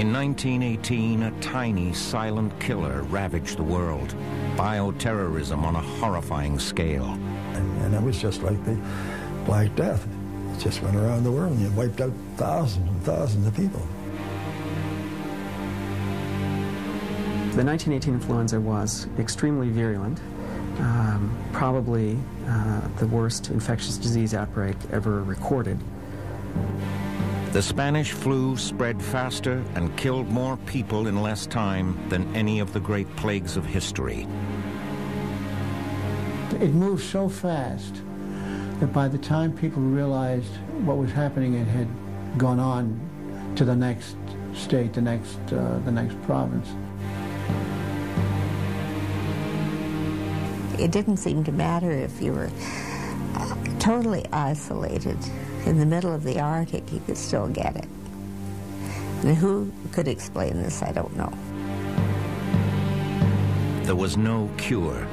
In 1918, a tiny, silent killer ravaged the world. Bioterrorism on a horrifying scale. And, and it was just like the Black Death. It just went around the world and it wiped out thousands and thousands of people. The 1918 influenza was extremely virulent, um, probably uh, the worst infectious disease outbreak ever recorded. The Spanish flu spread faster and killed more people in less time than any of the great plagues of history. It moved so fast that by the time people realized what was happening, it had gone on to the next state, the next, uh, the next province. It didn't seem to matter if you were uh, totally isolated in the middle of the Arctic, he could still get it. And who could explain this, I don't know. There was no cure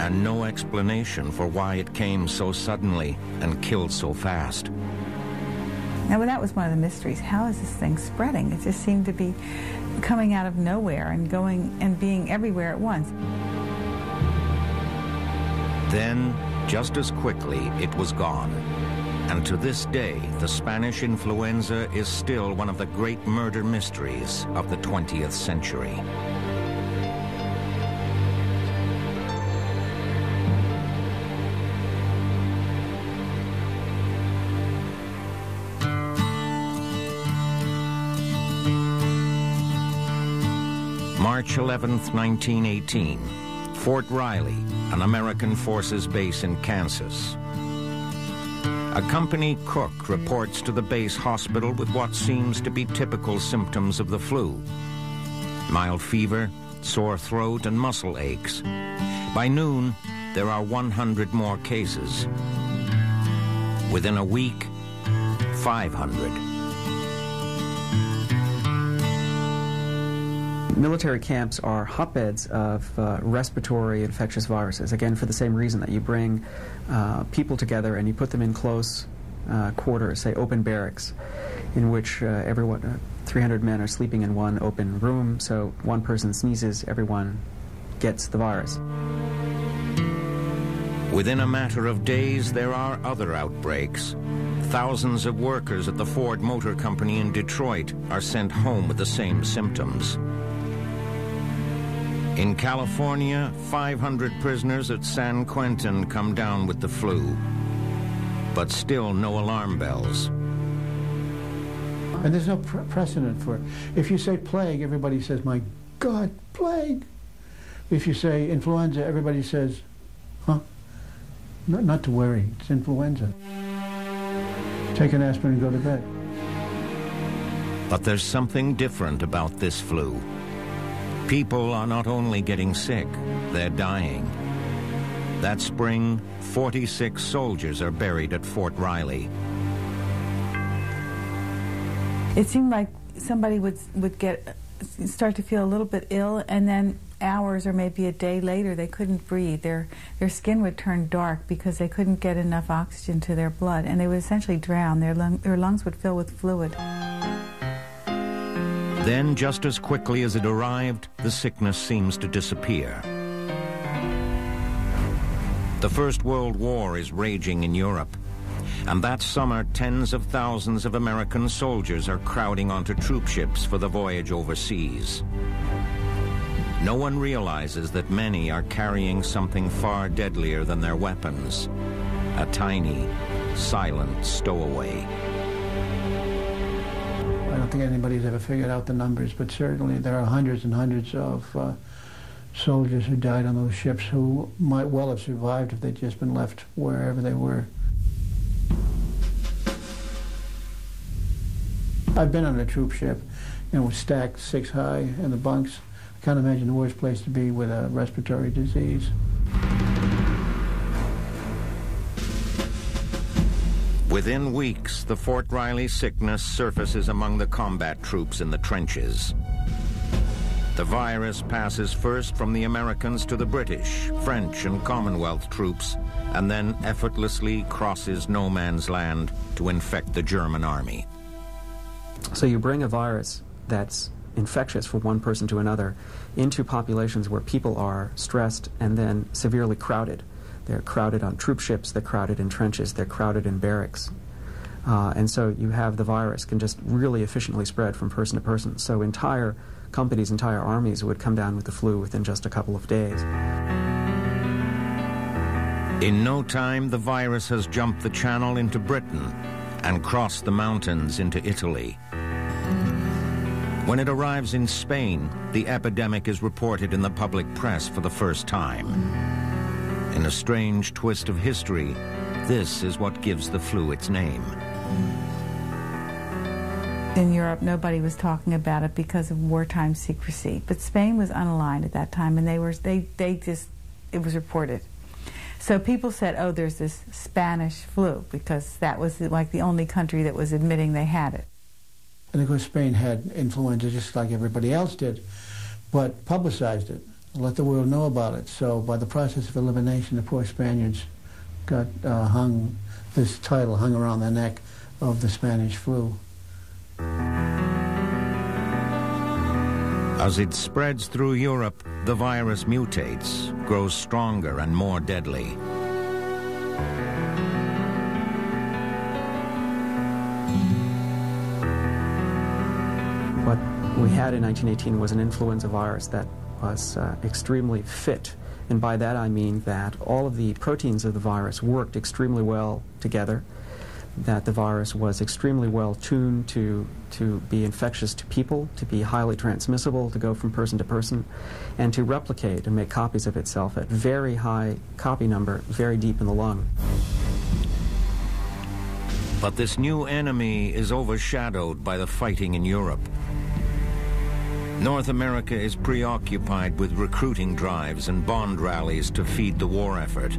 and no explanation for why it came so suddenly and killed so fast. Now, well, that was one of the mysteries. How is this thing spreading? It just seemed to be coming out of nowhere and going and being everywhere at once. Then, just as quickly, it was gone. And to this day, the Spanish influenza is still one of the great murder mysteries of the 20th century. March 11, 1918, Fort Riley, an American forces base in Kansas. A company cook reports to the base hospital with what seems to be typical symptoms of the flu. Mild fever, sore throat, and muscle aches. By noon, there are 100 more cases. Within a week, 500. Military camps are hotbeds of uh, respiratory infectious viruses, again, for the same reason that you bring uh, people together and you put them in close uh, quarters, say open barracks, in which uh, everyone, uh, 300 men are sleeping in one open room, so one person sneezes, everyone gets the virus. Within a matter of days, there are other outbreaks. Thousands of workers at the Ford Motor Company in Detroit are sent home with the same symptoms. In California, 500 prisoners at San Quentin come down with the flu, but still no alarm bells. And there's no pre precedent for it. If you say plague, everybody says, my God, plague. If you say influenza, everybody says, huh? Not, not to worry, it's influenza. Take an aspirin and go to bed. But there's something different about this flu. People are not only getting sick, they're dying. That spring, 46 soldiers are buried at Fort Riley. It seemed like somebody would would get start to feel a little bit ill, and then hours or maybe a day later, they couldn't breathe. Their their skin would turn dark because they couldn't get enough oxygen to their blood, and they would essentially drown. Their lung, their lungs would fill with fluid. Then, just as quickly as it arrived, the sickness seems to disappear. The First World War is raging in Europe. And that summer, tens of thousands of American soldiers are crowding onto troop ships for the voyage overseas. no one realizes that many are carrying something far deadlier than their weapons. A tiny, silent stowaway. I don't think anybody's ever figured out the numbers, but certainly there are hundreds and hundreds of uh, soldiers who died on those ships who might well have survived if they'd just been left wherever they were. I've been on a troop ship, and was stacked six high in the bunks. I can't imagine the worst place to be with a respiratory disease. Within weeks, the Fort Riley sickness surfaces among the combat troops in the trenches. The virus passes first from the Americans to the British, French, and Commonwealth troops, and then effortlessly crosses no man's land to infect the German army. So you bring a virus that's infectious from one person to another into populations where people are stressed and then severely crowded. They're crowded on troop ships, they're crowded in trenches, they're crowded in barracks. Uh, and so you have the virus can just really efficiently spread from person to person. So entire companies, entire armies would come down with the flu within just a couple of days. In no time, the virus has jumped the channel into Britain and crossed the mountains into Italy. When it arrives in Spain, the epidemic is reported in the public press for the first time. In a strange twist of history, this is what gives the flu its name. In Europe, nobody was talking about it because of wartime secrecy. But Spain was unaligned at that time, and they were they they just it was reported. So people said, "Oh, there's this Spanish flu," because that was like the only country that was admitting they had it. And of course, Spain had influenza just like everybody else did, but publicized it, let the world know about it. So by the process of elimination, the poor Spaniards got uh, hung, this title hung around their neck of the Spanish flu. As it spreads through Europe, the virus mutates, grows stronger and more deadly. What we had in 1918 was an influenza virus that was uh, extremely fit. And by that I mean that all of the proteins of the virus worked extremely well together, that the virus was extremely well tuned to, to be infectious to people, to be highly transmissible, to go from person to person, and to replicate and make copies of itself at very high copy number, very deep in the lung. But this new enemy is overshadowed by the fighting in Europe. North America is preoccupied with recruiting drives and bond rallies to feed the war effort.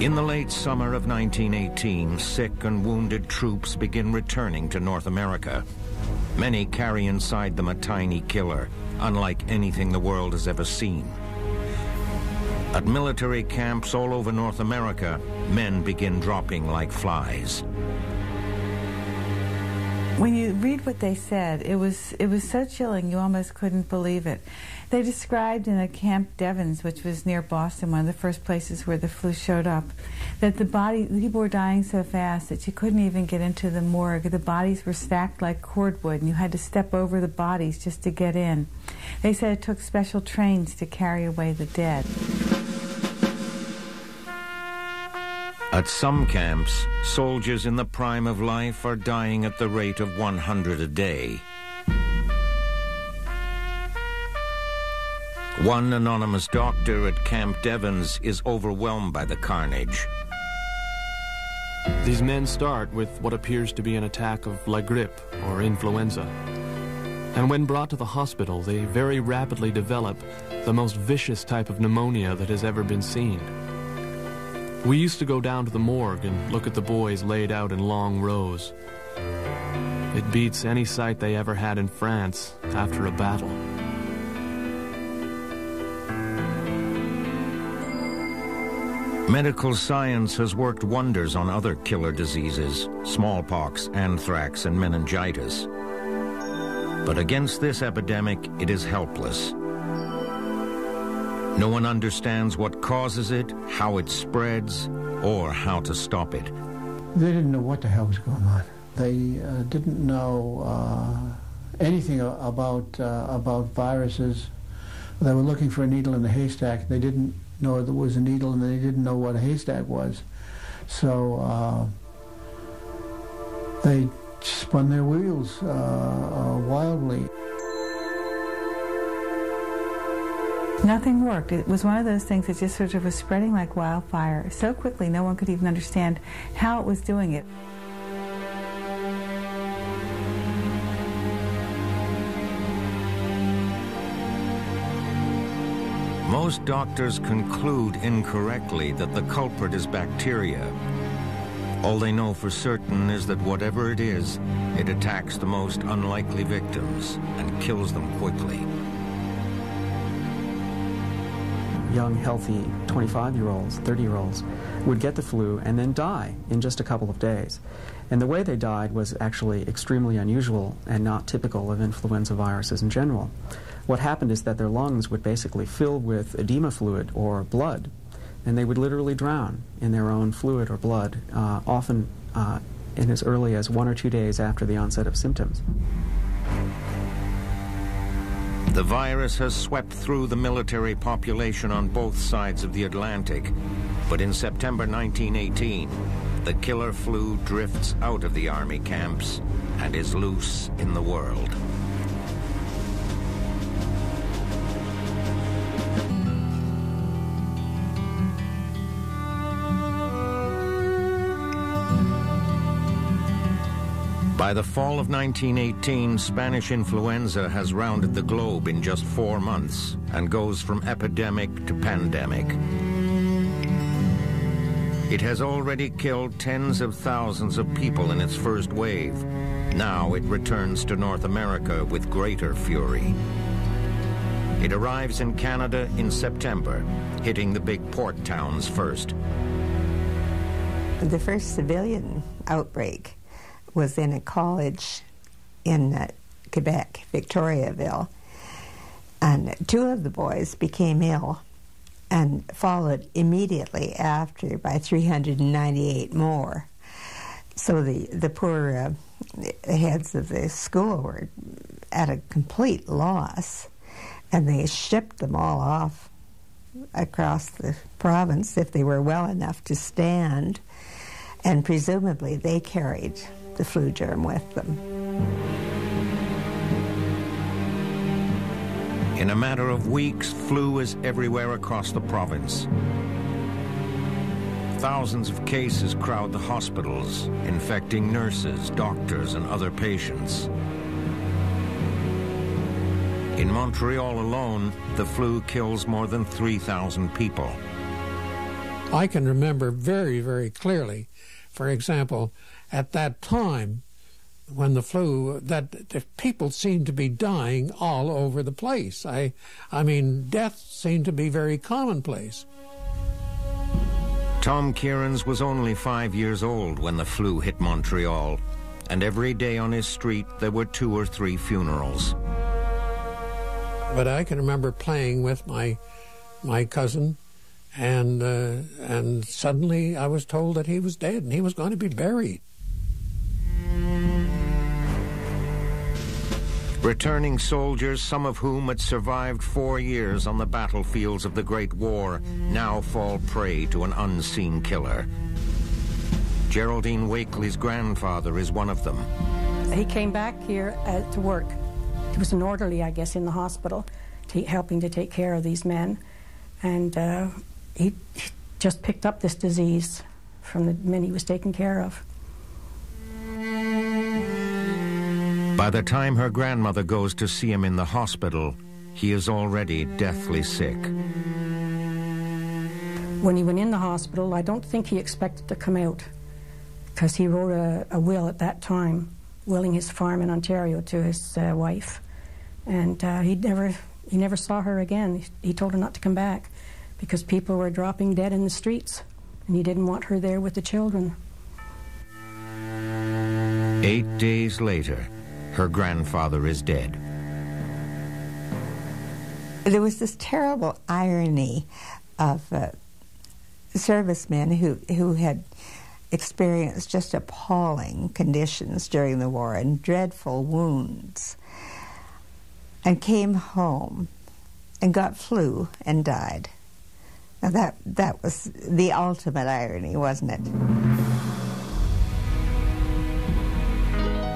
In the late summer of 1918, sick and wounded troops begin returning to North America. Many carry inside them a tiny killer, unlike anything the world has ever seen. At military camps all over North America, men begin dropping like flies. When you read what they said, it was it was so chilling you almost couldn't believe it. They described in a Camp Devens, which was near Boston, one of the first places where the flu showed up, that the body people were dying so fast that you couldn't even get into the morgue. The bodies were stacked like cordwood, and you had to step over the bodies just to get in. They said it took special trains to carry away the dead. At some camps, soldiers in the prime of life are dying at the rate of 100 a day. One anonymous doctor at Camp Devens is overwhelmed by the carnage. These men start with what appears to be an attack of la grippe or influenza. And when brought to the hospital, they very rapidly develop the most vicious type of pneumonia that has ever been seen. We used to go down to the morgue and look at the boys laid out in long rows. It beats any sight they ever had in France after a battle. Medical science has worked wonders on other killer diseases, smallpox, anthrax, and meningitis. But against this epidemic, it is helpless. No one understands what causes it, how it spreads, or how to stop it. They didn't know what the hell was going on. they uh, didn't know uh, anything about uh, about viruses. They were looking for a needle in a haystack. They didn't know there was a needle, and they didn't know what a haystack was. So uh, they spun their wheels uh, uh, wildly. Nothing worked. It was one of those things that just sort of was spreading like wildfire so quickly no one could even understand how it was doing it. Most doctors conclude incorrectly that the culprit is bacteria. All they know for certain is that whatever it is, it attacks the most unlikely victims and kills them quickly. Young, healthy 25 year olds, 30 year olds would get the flu and then die in just a couple of days. And the way they died was actually extremely unusual and not typical of influenza viruses in general. What happened is that their lungs would basically fill with edema fluid or blood, and they would literally drown in their own fluid or blood, uh, often uh, in as early as one or two days after the onset of symptoms. The virus has swept through the military population on both sides of the Atlantic. But in September 1918, the killer flu drifts out of the army camps and is loose in the world. By the fall of 1918, Spanish influenza has rounded the globe in just four months and goes from epidemic to pandemic. It has already killed tens of thousands of people in its first wave. Now it returns to North America with greater fury. It arrives in Canada in September, hitting the big port towns first. The first civilian outbreak was in a college in uh, Quebec, Victoriaville, and two of the boys became ill and followed immediately after by 398 more. So the, the poor uh, heads of the school were at a complete loss, and they shipped them all off across the province if they were well enough to stand, and presumably they carried the flu germ with them. In a matter of weeks, flu is everywhere across the province. Thousands of cases crowd the hospitals, infecting nurses, doctors, and other patients. In Montreal alone, the flu kills more than 3,000 people. I can remember very, very clearly, for example, at that time when the flu that the people seemed to be dying all over the place. I I mean death seemed to be very commonplace. Tom Kierans was only five years old when the flu hit Montreal, and every day on his street there were two or three funerals. But I can remember playing with my my cousin, and uh, and suddenly I was told that he was dead and he was going to be buried. Returning soldiers, some of whom had survived four years on the battlefields of the Great War, now fall prey to an unseen killer. Geraldine Wakely's grandfather is one of them. He came back here uh, to work. He was an orderly, I guess, in the hospital, helping to take care of these men. And uh, he just picked up this disease from the men he was taking care of. By the time her grandmother goes to see him in the hospital, he is already deathly sick. When he went in the hospital, I don't think he expected to come out because he wrote a, a, will at that time, willing his farm in Ontario to his uh, wife. And uh, he never he never saw her again. He, he told her not to come back because people were dropping dead in the streets, and he didn't want her there with the children. Eight days later, her grandfather is dead. There was this terrible irony of uh, servicemen who, who had experienced just appalling conditions during the war and dreadful wounds, and came home and got flu and died. Now that that was the ultimate irony, wasn't it?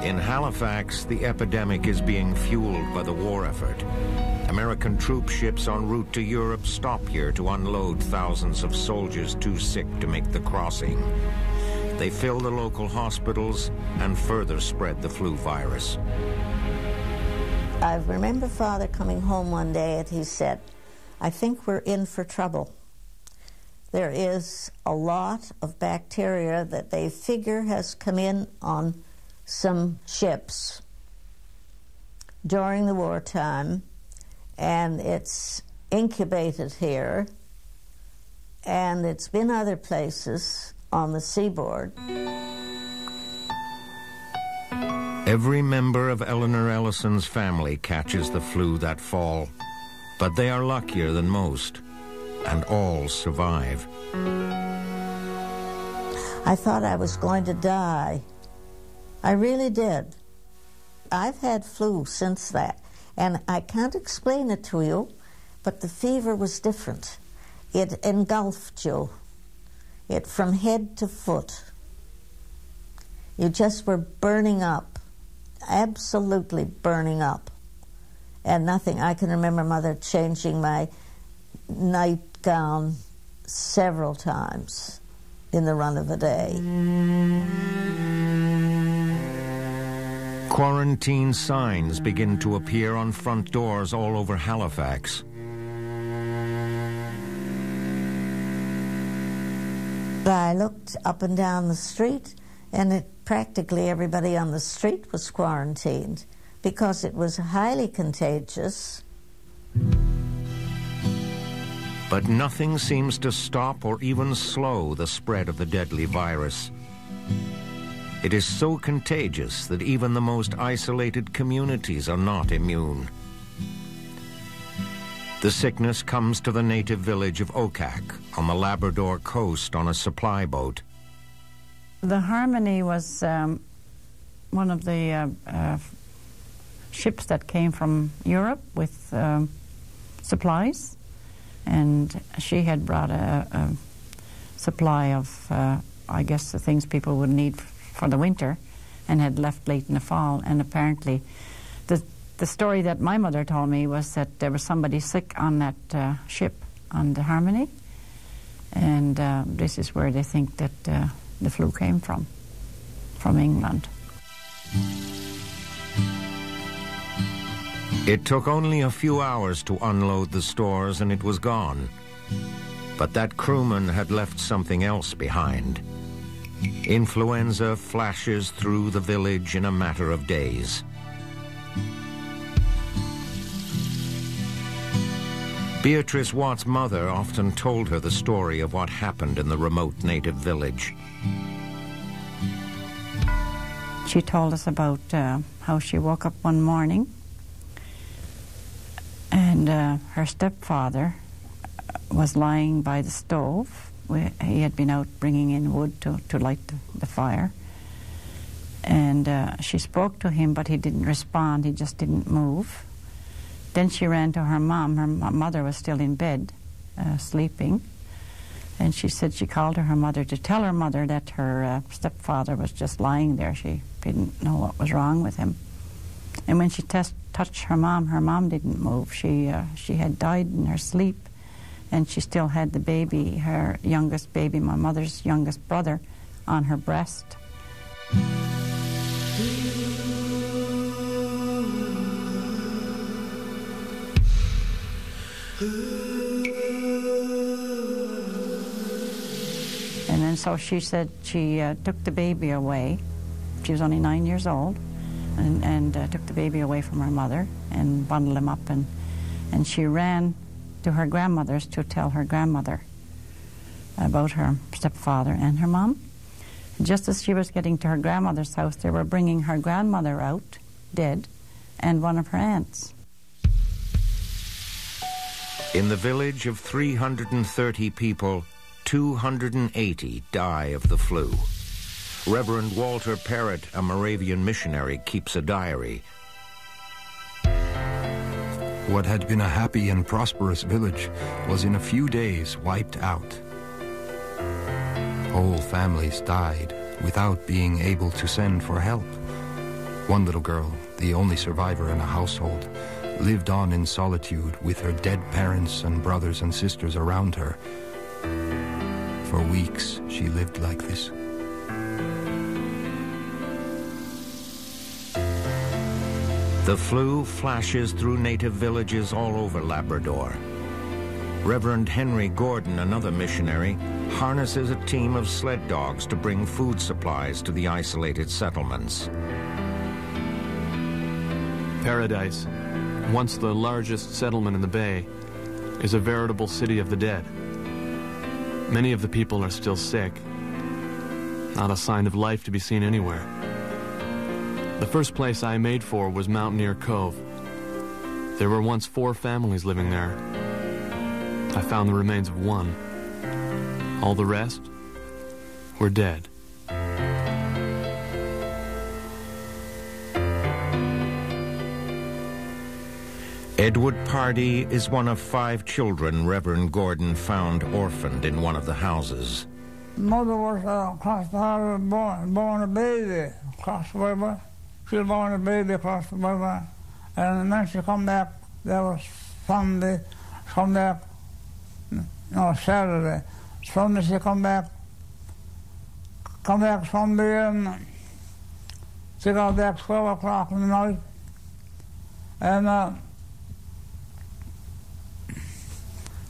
In Halifax, the epidemic is being fueled by the war effort. American troop ships en route to Europe stop here to unload thousands of soldiers too sick to make the crossing. They fill the local hospitals and further spread the flu virus. I remember Father coming home one day and he said, I think we're in for trouble. There is a lot of bacteria that they figure has come in on some ships during the wartime, and it's incubated here, and it's been other places on the seaboard. Every member of Eleanor Ellison's family catches the flu that fall, but they are luckier than most, and all survive. I thought I was going to die. I really did. I've had flu since that, and I can't explain it to you, but the fever was different. It engulfed you, it from head to foot. You just were burning up, absolutely burning up, and nothing. I can remember Mother changing my nightgown several times in the run of a day. Quarantine signs begin to appear on front doors all over Halifax. I looked up and down the street, and it, practically everybody on the street was quarantined because it was highly contagious. But nothing seems to stop or even slow the spread of the deadly virus. It is so contagious that even the most isolated communities are not immune. The sickness comes to the native village of Okak on the Labrador coast on a supply boat. The Harmony was um, one of the uh, uh, ships that came from Europe with um, supplies, and she had brought a, a supply of, uh, I guess, the things people would need for the winter and had left late in the fall. And apparently, the, the story that my mother told me was that there was somebody sick on that uh, ship, on the Harmony. And uh, this is where they think that uh, the flu came from, from England. It took only a few hours to unload the stores and it was gone. But that crewman had left something else behind. Influenza flashes through the village in a matter of days. Beatrice Watt's mother often told her the story of what happened in the remote native village. She told us about uh, how she woke up one morning and uh, her stepfather was lying by the stove he had been out bringing in wood to, to light the, the fire. And uh, she spoke to him, but he didn't respond. He just didn't move. Then she ran to her mom. Her mother was still in bed, uh, sleeping. And she said she called to her mother to tell her mother that her uh, stepfather was just lying there. She didn't know what was wrong with him. And when she touched her mom, her mom didn't move. She, uh, she had died in her sleep and she still had the baby, her youngest baby, my mother's youngest brother, on her breast. And then so she said she uh, took the baby away. She was only nine years old, and, and uh, took the baby away from her mother and bundled him up, and, and she ran to her grandmother's to tell her grandmother about her stepfather and her mom. Just as she was getting to her grandmother's house, they were bringing her grandmother out, dead, and one of her aunts. In the village of 330 people, 280 die of the flu. Reverend Walter Perrett, a Moravian missionary, keeps a diary. What had been a happy and prosperous village was in a few days wiped out. Whole families died without being able to send for help. One little girl, the only survivor in a household, lived on in solitude with her dead parents and brothers and sisters around her. For weeks, she lived like this. The flu flashes through native villages all over Labrador. Reverend Henry Gordon, another missionary, harnesses a team of sled dogs to bring food supplies to the isolated settlements. Paradise, once the largest settlement in the bay, is a veritable city of the dead. Many of the people are still sick. Not a sign of life to be seen anywhere. The first place I made for was Mountaineer Cove. There were once four families living there. I found the remains of one. All the rest were dead. Edward Pardee is one of five children Reverend Gordon found orphaned in one of the houses. Mother was uh, across the harbor, born, born a baby across the river. She was born a baby across the river. And then she come back, there was Sunday, come back, no, Saturday. Sunday she come back, come back Sunday and she got back 12 o'clock in the night. And uh,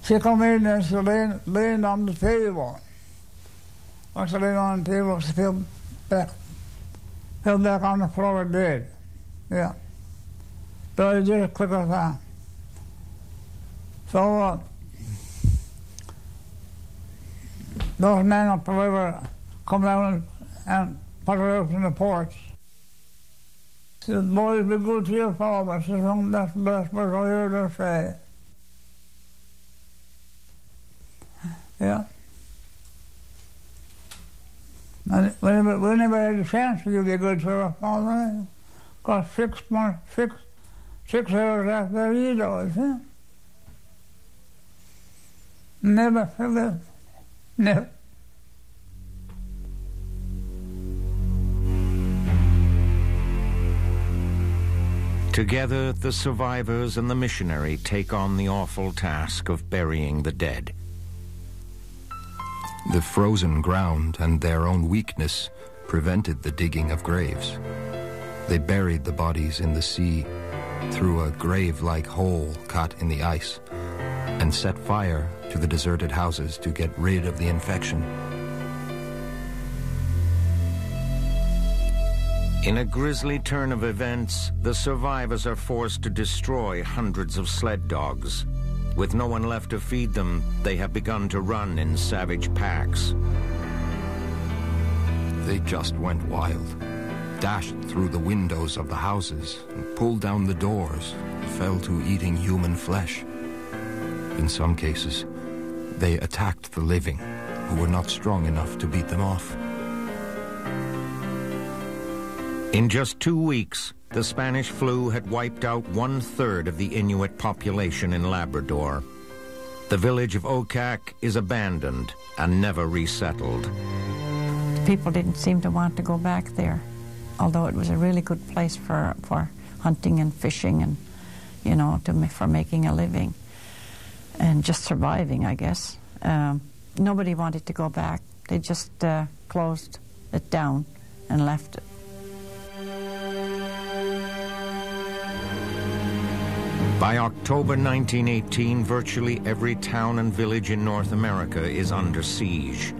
she come in and she leaned, leaned on the table. When she leaned on the table, she fell back, fell back on the floor dead. Yeah. So it just as that. So uh, those men up the river come down and, put it up in the porch. Said, boys, be good to your father. Says, that's the best word I her say. Yeah. Whenever, whenever I had a chance to be good for a father, got six months, six, six hours after he died, huh? Never forget. Never. Together, the survivors and the missionary take on the awful task of burying the dead. The frozen ground and their own weakness prevented the digging of graves. They buried the bodies in the sea through a grave-like hole cut in the ice and set fire to the deserted houses to get rid of the infection. In a grisly turn of events, the survivors are forced to destroy hundreds of sled dogs. With no one left to feed them, they have begun to run in savage packs. They just went wild, dashed through the windows of the houses, and pulled down the doors, and fell to eating human flesh. In some cases, they attacked the living, who were not strong enough to beat them off. In just two weeks, the Spanish flu had wiped out one third of the Inuit population in Labrador. The village of Okak is abandoned and never resettled. People didn't seem to want to go back there, although it was a really good place for, for hunting and fishing and, you know, to, for making a living and just surviving, I guess. Um, nobody wanted to go back. They just uh, closed it down and left it. By October 1918, virtually every town and village in North America is under siege.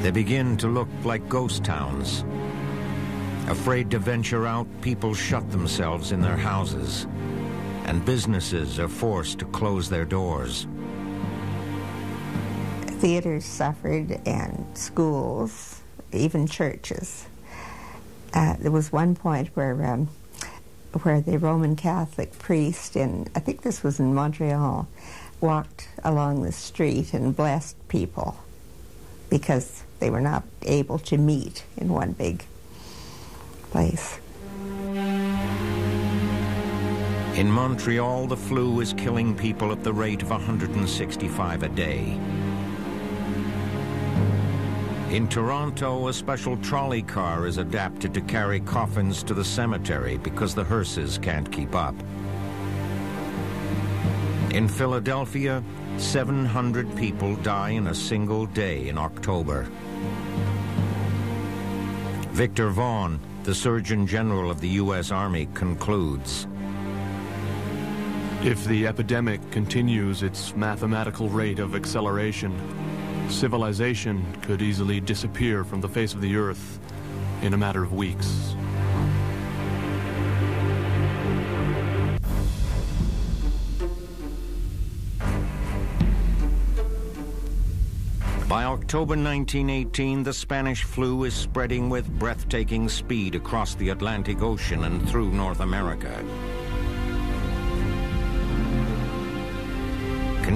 They begin to look like ghost towns. Afraid to venture out, people shut themselves in their houses, and businesses are forced to close their doors. Theaters suffered, and schools, even churches. Uh, there was one point where um, where the Roman Catholic priest in, I think this was in Montreal, walked along the street and blessed people because they were not able to meet in one big place. In Montreal, the flu is killing people at the rate of 165 a day. In Toronto, a special trolley car is adapted to carry coffins to the cemetery because the hearses can't keep up. In Philadelphia, 700 people die in a single day in October. Victor Vaughan, the Surgeon General of the U.S. Army, concludes. If the epidemic continues its mathematical rate of acceleration, civilization could easily disappear from the face of the earth in a matter of weeks. By October 1918, the Spanish flu is spreading with breathtaking speed across the Atlantic Ocean and through North America.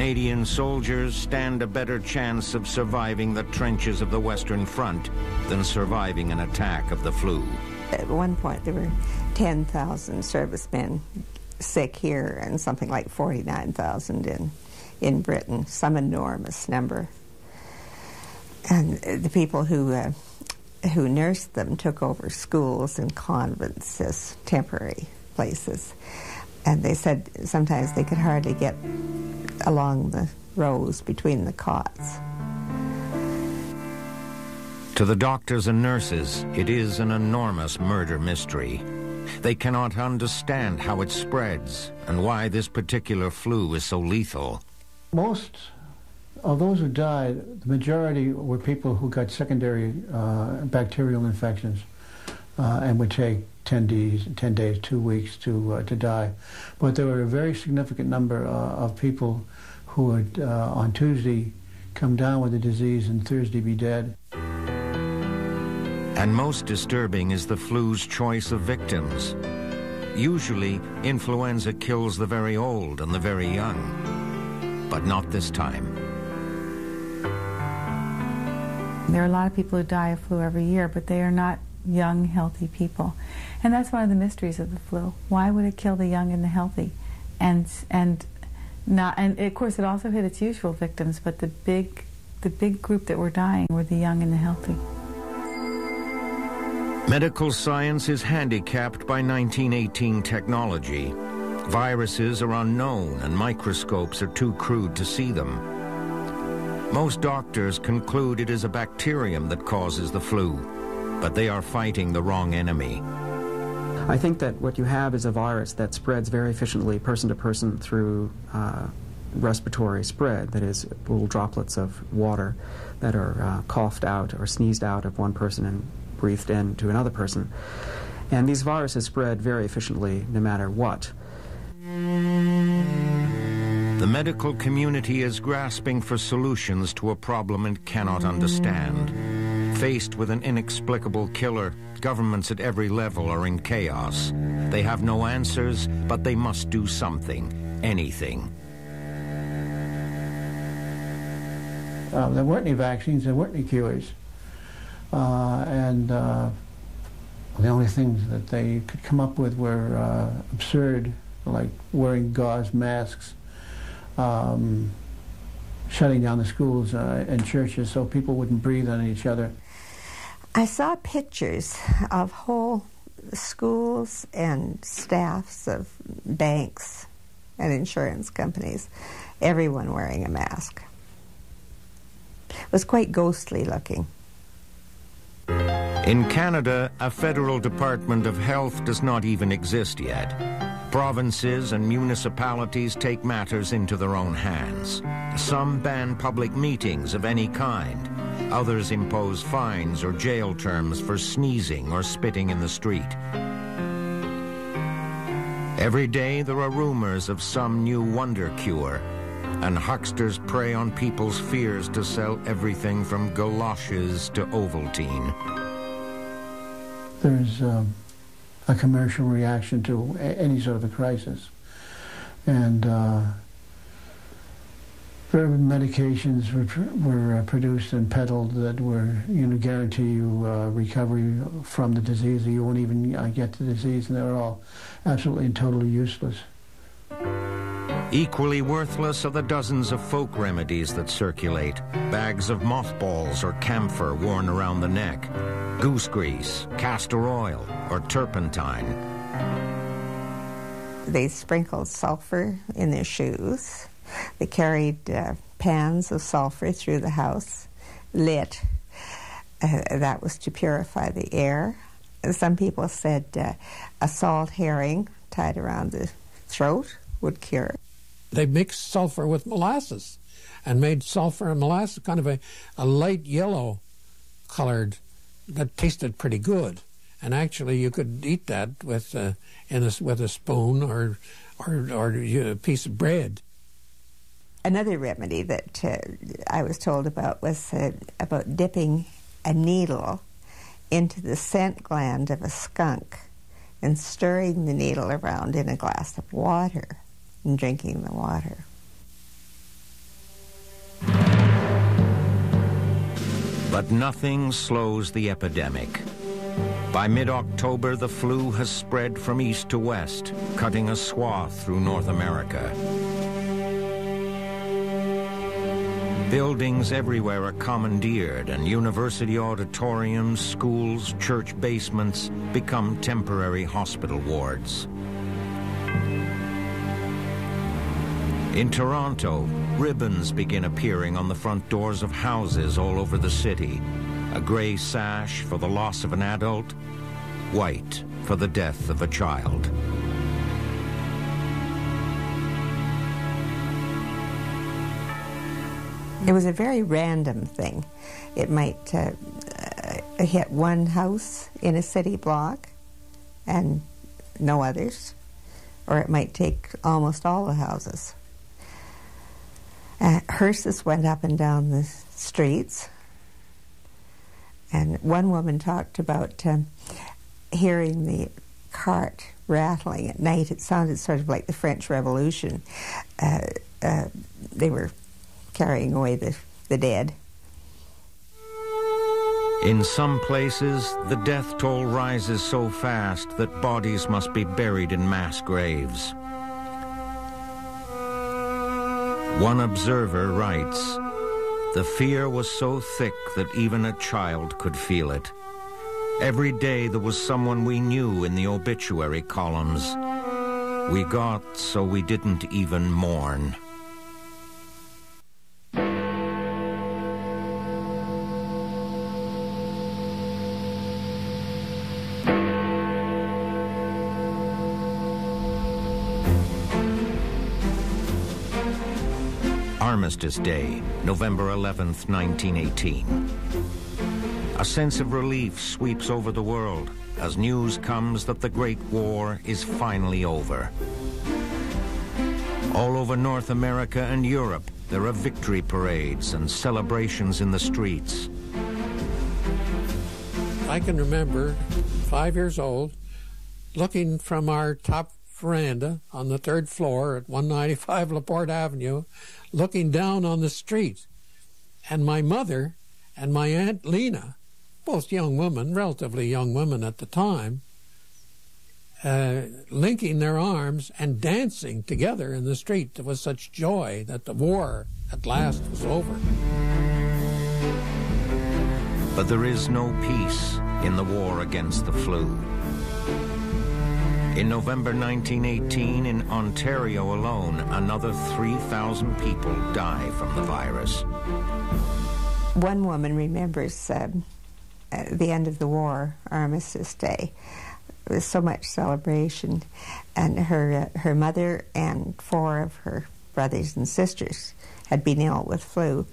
Canadian soldiers stand a better chance of surviving the trenches of the Western Front than surviving an attack of the flu. At one point, there were 10,000 servicemen sick here and something like 49,000 in, in Britain, some enormous number. And the people who, uh, who nursed them took over schools and convents as temporary places. And they said sometimes they could hardly get along the rows between the cots. To the doctors and nurses, it is an enormous murder mystery. They cannot understand how it spreads and why this particular flu is so lethal. Most of those who died, the majority were people who got secondary uh, bacterial infections uh, and would take 10 days, 10 days, two weeks to, uh, to die. But there were a very significant number uh, of people who would, uh, on Tuesday, come down with the disease and Thursday be dead. And most disturbing is the flu's choice of victims. Usually, influenza kills the very old and the very young, but not this time. There are a lot of people who die of flu every year, but they are not young, healthy people. And that's one of the mysteries of the flu. Why would it kill the young and the healthy? And and not and of course it also hit its usual victims, but the big the big group that were dying were the young and the healthy. Medical science is handicapped by 1918 technology. Viruses are unknown and microscopes are too crude to see them. Most doctors conclude it is a bacterium that causes the flu, but they are fighting the wrong enemy. I think that what you have is a virus that spreads very efficiently person to person through uh, respiratory spread, that is, little droplets of water that are uh, coughed out or sneezed out of one person and breathed in to another person. And these viruses spread very efficiently no matter what. The medical community is grasping for solutions to a problem it cannot understand. Faced with an inexplicable killer, governments at every level are in chaos. They have no answers, but they must do something, anything. Uh, there weren't any vaccines, there weren't any cures. Uh, and uh, the only things that they could come up with were uh, absurd, like wearing gauze masks, um, shutting down the schools uh, and churches so people wouldn't breathe on each other. I saw pictures of whole schools and staffs of banks and insurance companies, everyone wearing a mask. It was quite ghostly looking. In Canada, a federal Department of Health does not even exist yet. Provinces and municipalities take matters into their own hands. Some ban public meetings of any kind. Others impose fines or jail terms for sneezing or spitting in the street. Every day there are rumors of some new wonder cure, and hucksters prey on people's fears to sell everything from galoshes to Ovaltine. There's um, a commercial reaction to any sort of a crisis. And uh, medications were, were uh, produced and peddled that were, you know, guarantee you uh, recovery from the disease. or You won't even uh, get the disease, and they're all absolutely and totally useless. Equally worthless are the dozens of folk remedies that circulate. Bags of mothballs or camphor worn around the neck, goose grease, castor oil, or turpentine. They sprinkled sulfur in their shoes. They carried uh, pans of sulfur through the house, lit. Uh, that was to purify the air. Some people said uh, a salt herring tied around the throat would cure. They mixed sulfur with molasses and made sulfur and molasses kind of a, a light yellow colored that tasted pretty good. And actually, you could eat that with uh, in a, with a spoon or or, or a piece of bread. Another remedy that uh, I was told about was uh, about dipping a needle into the scent gland of a skunk and stirring the needle around in a glass of water and drinking the water. But nothing slows the epidemic. By mid-October, the flu has spread from east to west, cutting a swath through North America. Buildings everywhere are commandeered, and university auditoriums, schools, church basements become temporary hospital wards. In Toronto, ribbons begin appearing on the front doors of houses all over the city. A gray sash for the loss of an adult, white for the death of a child. It was a very random thing. It might uh, uh, hit one house in a city block and no others, or it might take almost all the houses. Uh, hearses went up and down the streets, and one woman talked about um, hearing the cart rattling at night. It sounded sort of like the French Revolution. Uh, uh, they were carrying away the, the dead. In some places, the death toll rises so fast that bodies must be buried in mass graves. One observer writes, The fear was so thick that even a child could feel it. Every day there was someone we knew in the obituary columns. We got so we didn't even mourn. Armistice Day, November 11th, 1918. A sense of relief sweeps over the world as news comes that the Great War is finally over. All over North America and Europe, there are victory parades and celebrations in the streets. I can remember, five years old, looking from our top veranda on the third floor at 195 LaPorte Avenue, looking down on the street. And my mother and my Aunt Lena, both young women, relatively young women at the time, uh, linking their arms and dancing together in the street. There was such joy that the war at last was over. But there is no peace in the war against the flu. In November 1918, in Ontario alone, another 3,000 people die from the virus. One woman remembers uh, the end of the war, Armistice Day. There was so much celebration, and her uh, her mother and four of her brothers and sisters had been ill with flu.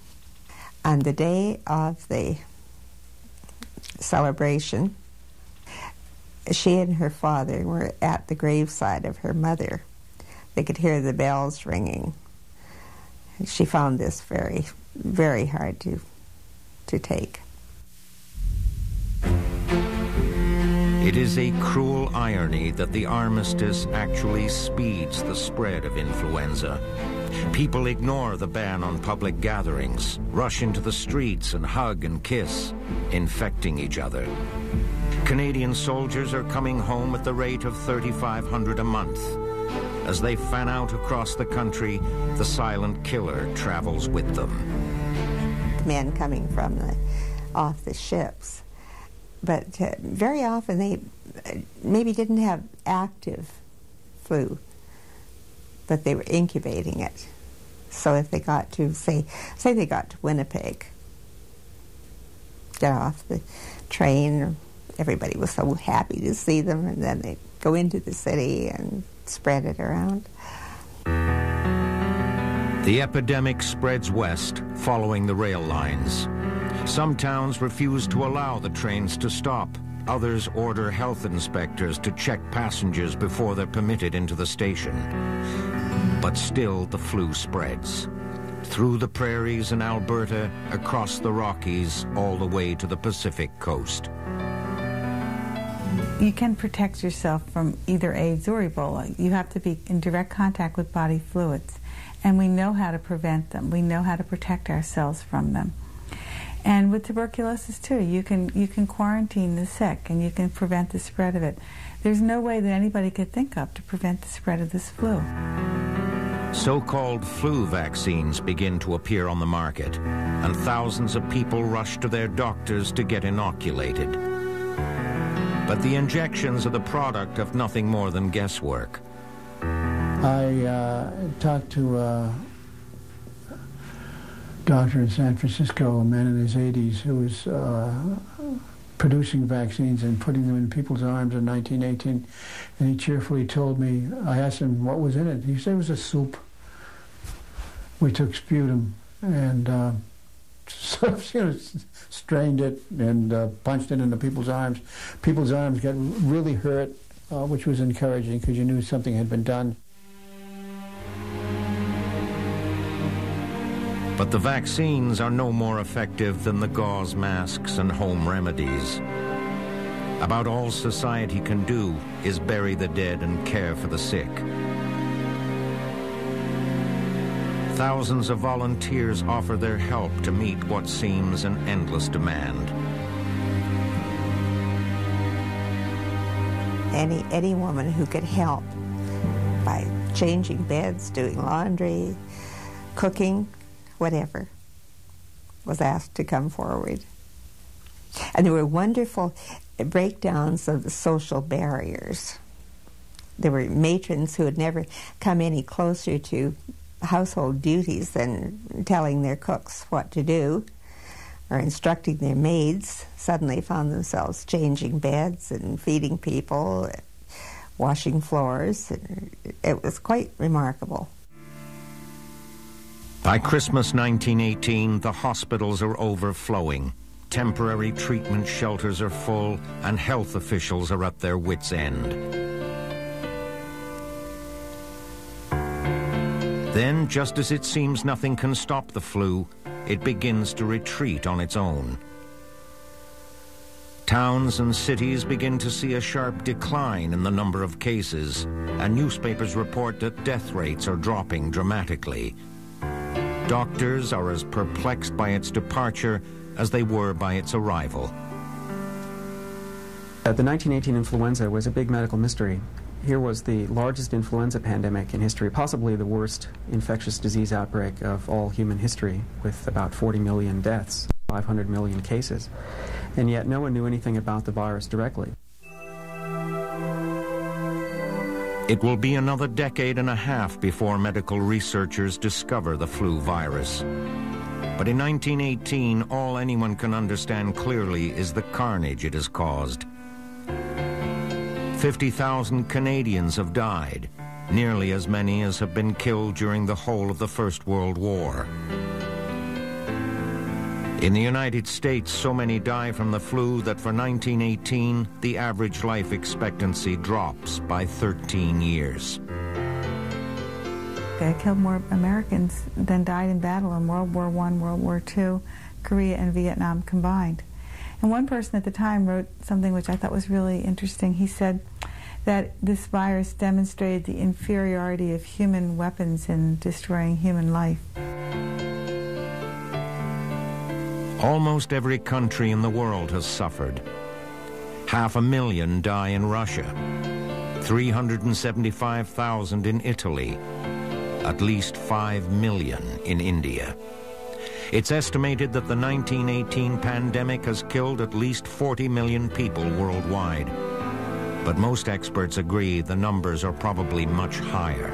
On the day of the celebration, she and her father were at the graveside of her mother. They could hear the bells ringing. She found this very, very hard to, to take. It is a cruel irony that the armistice actually speeds the spread of influenza. People ignore the ban on public gatherings, rush into the streets and hug and kiss, infecting each other. Canadian soldiers are coming home at the rate of 3,500 a month. As they fan out across the country, the silent killer travels with them. Men coming from the off the ships, but uh, very often they uh, maybe didn't have active flu, but they were incubating it. So if they got to say say they got to Winnipeg, get off the train, everybody was so happy to see them, and then they go into the city and spread it around. The epidemic spreads west, following the rail lines. Some towns refuse to allow the trains to stop. Others order health inspectors to check passengers before they're permitted into the station. But still, the flu spreads. Through the prairies in Alberta, across the Rockies, all the way to the Pacific coast. You can protect yourself from either AIDS or Ebola. You have to be in direct contact with body fluids. And we know how to prevent them. We know how to protect ourselves from them. And with tuberculosis too, you can you can quarantine the sick and you can prevent the spread of it. There's no way that anybody could think of to prevent the spread of this flu. So-called flu vaccines begin to appear on the market, and thousands of people rush to their doctors to get inoculated. But the injections are the product of nothing more than guesswork. I uh, talked to a doctor in San Francisco, a man in his 80s, who was uh, producing vaccines and putting them in people's arms in 1918. And he cheerfully told me, I asked him what was in it. He said it was a soup. We took sputum and uh, you strained it and uh, punched it into people's arms. People's arms got really hurt, uh, which was encouraging because you knew something had been done. But the vaccines are no more effective than the gauze masks and home remedies. About all society can do is bury the dead and care for the sick. Thousands of volunteers offer their help to meet what seems an endless demand. Any, any woman who could help by changing beds, doing laundry, cooking, whatever, was asked to come forward. And there were wonderful breakdowns of the social barriers. There were matrons who had never come any closer to household duties than telling their cooks what to do or instructing their maids suddenly found themselves changing beds and feeding people, washing floors. It was quite remarkable. By Christmas 1918, the hospitals are overflowing. Temporary treatment shelters are full, and health officials are at their wits' end. Then, just as it seems nothing can stop the flu, it begins to retreat on its own. Towns and cities begin to see a sharp decline in the number of cases, and newspapers report that death rates are dropping dramatically. Doctors are as perplexed by its departure as they were by its arrival. Uh, the 1918 influenza was a big medical mystery. Here was the largest influenza pandemic in history, possibly the worst infectious disease outbreak of all human history, with about 40 million deaths, 500 million cases. And yet no one knew anything about the virus directly. It will be another decade and a half before medical researchers discover the flu virus. But in 1918, all anyone can understand clearly is the carnage it has caused. 50,000 Canadians have died, nearly as many as have been killed during the whole of the First World War. In the United States, so many die from the flu that for 1918, the average life expectancy drops by 13 years. They killed more Americans than died in battle in World War I, World War II, Korea, and Vietnam combined. And one person at the time wrote something which I thought was really interesting. He said that this virus demonstrated the inferiority of human weapons in destroying human life. Almost every country in the world has suffered. Half a million die in Russia, 375,000 in Italy, at least 5 million in India. It's estimated that the 1918 pandemic has killed at least 40 million people worldwide. But most experts agree the numbers are probably much higher.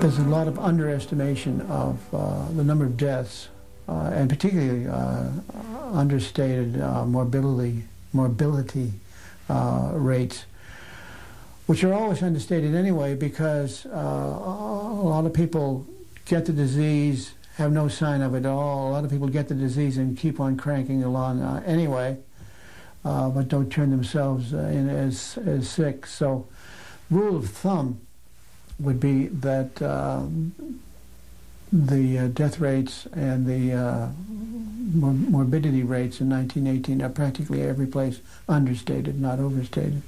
There's a lot of underestimation of uh, the number of deaths, uh, and particularly uh, understated uh, morbidity, morbidity uh, rates, which are always understated anyway because uh, a lot of people get the disease, have no sign of it at all. A lot of people get the disease and keep on cranking along anyway, but don't turn themselves in as, as sick. So, rule of thumb would be that uh, the uh, death rates and the uh, mor morbidity rates in 1918 are practically every place understated, not overstated.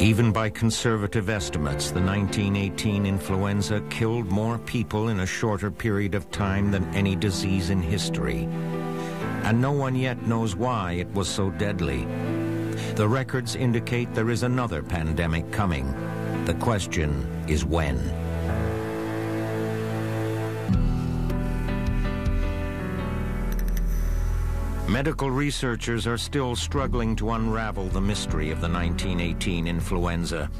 Even by conservative estimates, the 1918 influenza killed more people in a shorter period of time than any disease in history. And no one yet knows why it was so deadly. The records indicate there is another pandemic coming. The question is when. Medical researchers are still struggling to unravel the mystery of the 1918 influenza.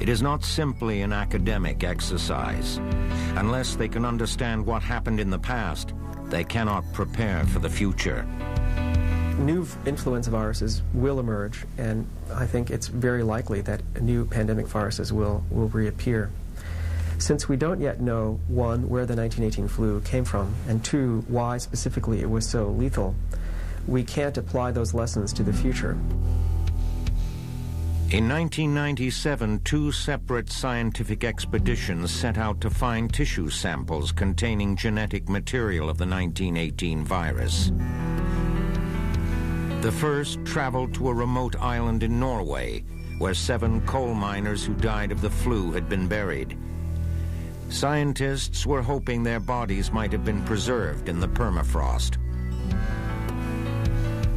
It is not simply an academic exercise. Unless they can understand what happened in the past, they cannot prepare for the future new influenza viruses will emerge, and I think it's very likely that new pandemic viruses will, will reappear. Since we don't yet know, one, where the 1918 flu came from, and two, why specifically it was so lethal, we can't apply those lessons to the future. In 1997, two separate scientific expeditions set out to find tissue samples containing genetic material of the 1918 virus. The first traveled to a remote island in Norway, where seven coal miners who died of the flu had been buried. Scientists were hoping their bodies might have been preserved in the permafrost.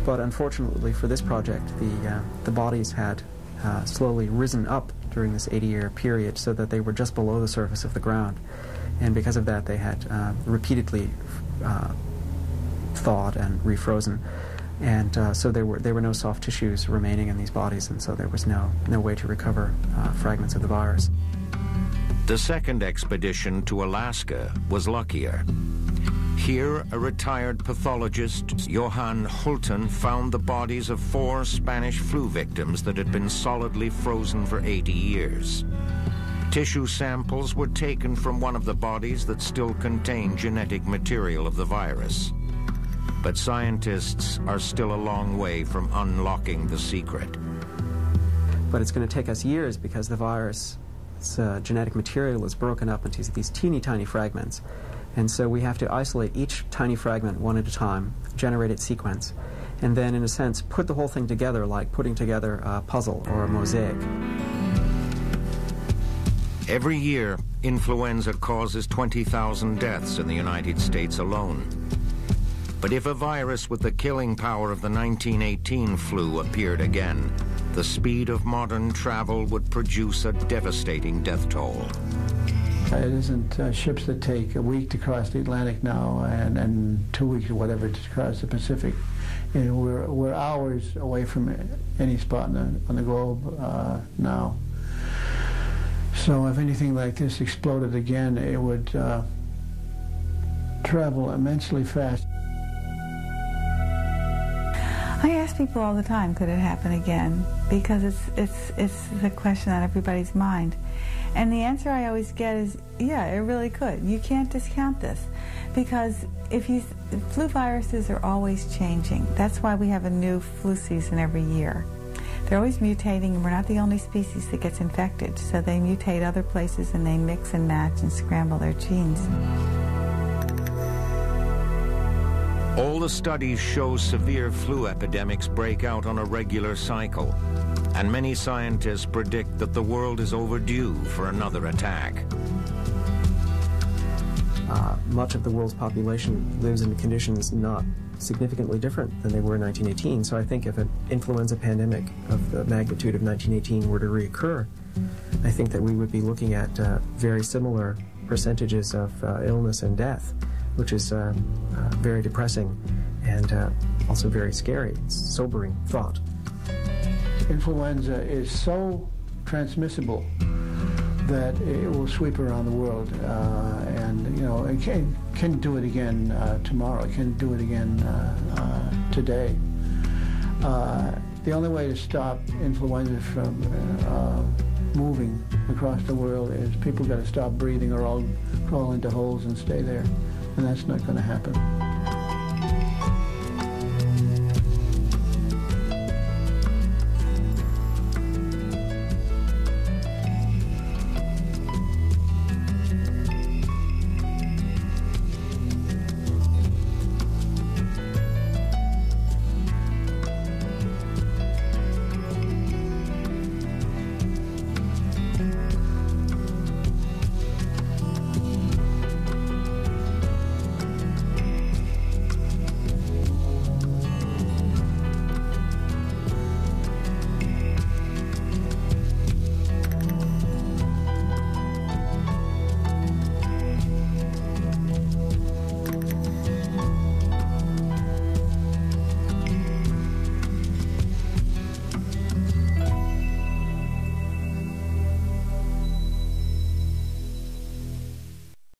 But unfortunately for this project, the, uh, the bodies had uh, slowly risen up during this 80-year period so that they were just below the surface of the ground. And because of that, they had uh, repeatedly uh, thawed and refrozen. And uh, so there were there were no soft tissues remaining in these bodies, and so there was no no way to recover uh, fragments of the virus. The second expedition to Alaska was luckier. Here, a retired pathologist, Johan Hultin, found the bodies of four Spanish flu victims that had been solidly frozen for 80 years. Tissue samples were taken from one of the bodies that still contained genetic material of the virus. But scientists are still a long way from unlocking the secret. But it's going to take us years because the virus uh, genetic material is broken up into these teeny tiny fragments. And so we have to isolate each tiny fragment one at a time, generate its sequence, and then, in a sense, put the whole thing together like putting together a puzzle or a mosaic. Every year, influenza causes 20,000 deaths in the United States alone. But if a virus with the killing power of the 1918 flu appeared again, the speed of modern travel would produce a devastating death toll. It isn't uh, ships that take a week to cross the Atlantic now and, and two weeks or whatever to cross the Pacific. You know, we're, we're hours away from any spot on the, on the globe uh, now. So if anything like this exploded again, it would uh, travel immensely fast. I ask people all the time, could it happen again? Because it's, it's, it's the question on everybody's mind. And the answer I always get is, yeah, it really could. You can't discount this. Because if you, flu viruses are always changing. That's why we have a new flu season every year. They're always mutating, and we're not the only species that gets infected. So they mutate other places and they mix and match and scramble their genes. All the studies show severe flu epidemics break out on a regular cycle, and many scientists predict that the world is overdue for another attack. Uh, much of the world's population lives in conditions not significantly different than they were in 1918. So I think if an influenza pandemic of the magnitude of 1918 were to reoccur, I think that we would be looking at uh, very similar percentages of uh, illness and death, which is uh, uh very depressing and uh, also very scary. It's sobering thought. Influenza is so transmissible that it will sweep around the world, uh, and you know, it can, can do it again uh, tomorrow. It can do it again uh, today. The only way to stop influenza from moving across the world is people got to stop breathing or all crawl into holes and stay there, and that's not going to happen.